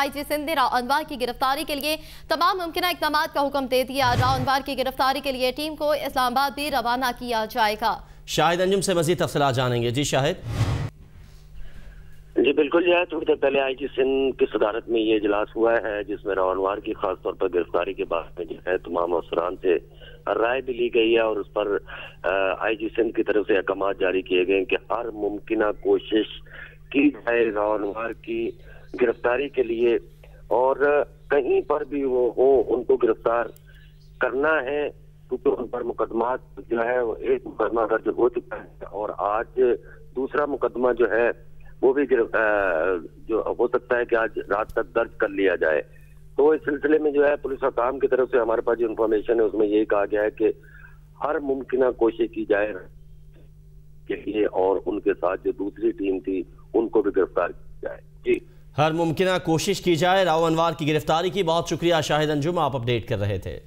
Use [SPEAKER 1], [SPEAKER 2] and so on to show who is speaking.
[SPEAKER 1] آئی جی سندھ نے راؤ انوار کی گرفتاری کے لیے تمام ممکنہ اقدامات کا حکم دے دیا راؤ انوار کی گرفتاری کے لیے ٹیم کو اسلام آباد بھی روانہ کیا جائے گا۔
[SPEAKER 2] شاہد انجم سے مزید تفصیلات جانیں گے۔ جی شاہد؟
[SPEAKER 3] جی بالکل جو ہے تھوڑی دیر پہلے آئی جی سندھ کی صدارت میں یہ اجلاس ہوا ہے جس میں راؤ انوار کی خاص طور پر گرفتاری کے بعد میں جو ہے تمام افسران سے رائے بھی لی گئی ہے اور اس پر آئی جی سندھ کی طرف سے احکامات جاری کیے گئے کہ ہر ممکنہ کوشش کی جائے راؤ انوار کی گرفتاری کے لیے اور کہیں پر بھی وہ ہو، ان کو گرفتار کرنا ہے، کیونکہ ان پر مقدمات جو ہے ایک مقدمہ درج ہو چکا ہے اور آج دوسرا مقدمہ جو ہے، وہ بھی جو ہو سکتا ہے کہ آج رات تک درج کر لیا جائے۔ تو اس سلسلے میں جو ہے، پولیس حکام کی طرف سے ہمارے پاس جو انفارمیشن ہے، اس میں یہی کہا گیا ہے کہ ہر ممکنہ کوشش کی جائے کے لیے اور ان کے ساتھ جو دوسری ٹیم تھی، ان کو بھی گرفتار کیا جائے۔
[SPEAKER 2] ہر ممکنہ کوشش کی جائے راؤ انوار کی گرفتاری کی، بہت شکریہ شاہد انجم، آپ اپڈیٹ کر رہے تھے۔